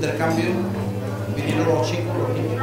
intercambio vinilo 5 colori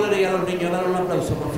cantar popularidad a los niños, dale un aplauso, por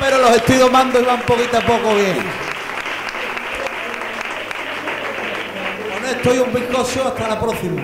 pero los estoy domando y van poquito a poco bien. Con esto y un bizcocho hasta la próxima.